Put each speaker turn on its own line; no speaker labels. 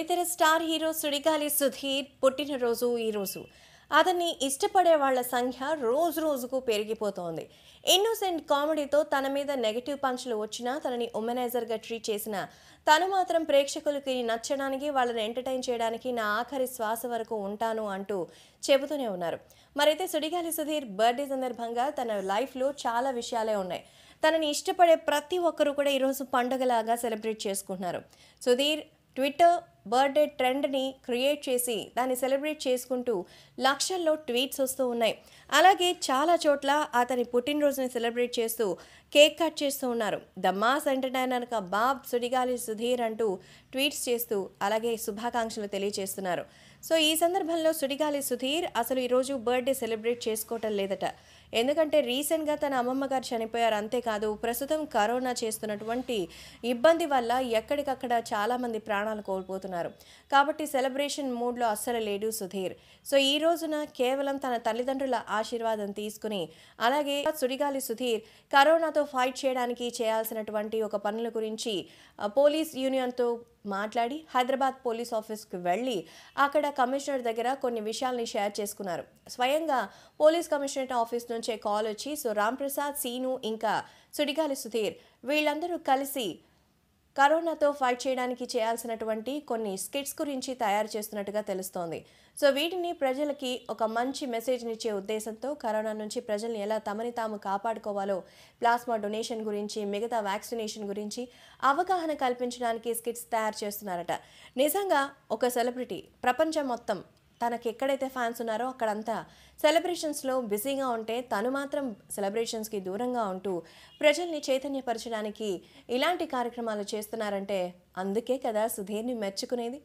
ఇతర star hero Sudigali Sudheer పుట్టినరోజు ఈరోజు అతన్ని ఇష్టపడే వాళ్ళ సంఖ్య రోజు రోజుకు పెరిగిపోతోంది. ఇన్నోసెంట్ కామెడీతో తన మీద నెగటివ్ పంచ్లు వచ్చినా తనని ఉమెనైజర్గా ట్రీట్ చేసిన తను మాత్రం ప్రేక్షకులకి నచ్చడానికి వాళ్ళని ఎంటర్టైన్ చేయడానికి నా ఆఖరి శ్వాస వరకు ఉంటాను అంటూ చెబుతూనే ఉన్నారు. మరైతే సుడిగాలి సుధీర్ బర్త్డే సందర్భంగా తన లైఫ్లో చాలా విషయాలే ఉన్నాయి. తనని ఇష్టపడే ప్రతి ఒక్కరూ కూడా ఈరోజు పండుగలాగా సెలబ్రేట్ చేసుకుంటున్నారు. సుధీర్ ట్విట్టర్ బర్త్డే ట్రెండ్ని క్రియేట్ చేసి దాన్ని సెలబ్రేట్ చేసుకుంటూ లక్షల్లో ట్వీట్స్ వస్తూ ఉన్నాయి. అలాగే చాలా చోట్ల అతని పుట్టినరోజుని సెలబ్రేట్ చేస్తూ కేక్ కట్ చేస్తూ ఉన్నారు. ద మాస్ ఎంటర్టైనర్గా బాబ్ సుడిగాలి సుధీర్ అంటూ ట్వీట్స్ చేస్తూ అలాగే శుభాకాంక్షలు తెలియజేస్తున్నారు. సో ఈ సందర్భంలో సుడిగాలి సుధీర్ అసలు ఈరోజు బర్త్డే సెలబ్రేట్ చేసుకోవటం లేదట. ఎందుకంటే రీసెంట్గా తన అమ్మమ్మ గారు చనిపోయారు అంతేకాదు ప్రస్తుతం కరోనా చేస్తున్నటువంటి ఇబ్బంది వల్ల ఎక్కడికక్కడ చాలామంది ప్రాణాలు కోల్పోతున్నారు. కాబట్టి సెలబ్రేషన్ మూడ్లో అస్సలు లేడు సుధీర్. సో ఈ రోజున కేవలం తన తల్లిదండ్రుల ఆశీర్వాదం తీసుకుని అలాగే సుడిగాలి సుధీర్ కరోనాతో ఫైట్ చేయడానికి చేయాల్సినటువంటి ఒక పనుల గురించి పోలీస్ యూనియన్తో మాట్లాడి హైదరాబాద్ పోలీస్ ఆఫీస్కి వెళ్ళి అక్కడ కమిషనర్ దగ్గర కొన్ని విషయాల్ని షేర్ చేసుకున్నారు. స్వయంగా పోలీస్ కమిషనరేట్ ఆఫీస్ నుంచే కాల్ వచ్చి సో రామ్ ప్రసాద్ సీను ఇంకా సుడిగాలి సుధీర్ వీళ్ళందరూ కలిసి కరోనాతో ఫైట్ చేయడానికి చేయాల్సినటువంటి కొన్ని స్కిట్స్ గురించి తయారు చేస్తున్నట్టుగా తెలుస్తోంది. సో వీటిని ప్రజలకి ఒక మంచి మెసేజ్ని ఇచ్చే ఉద్దేశంతో కరోనా నుంచి ప్రజల్ని ఎలా తమని తాము కాపాడుకోవాలో ప్లాస్మా డొనేషన్ గురించి మిగతా వ్యాక్సినేషన్ గురించి అవగాహన కల్పించడానికి స్కిట్స్ తయారు చేస్తున్నారట. నిజంగా ఒక సెలబ్రిటీ ప్రపంచం మొత్తం తనకి ఎక్కడైతే ఫ్యాన్స్ ఉన్నారో అక్కడంతా సెలబ్రేషన్స్లో బిజీగా ఉంటే తను మాత్రం సెలబ్రేషన్స్కి దూరంగా ఉంటూ ప్రజల్ని చైతన్యపరచడానికి ఇలాంటి కార్యక్రమాలు చేస్తున్నారంటే అందుకే కదా సుధీర్ని మెచ్చుకునేది.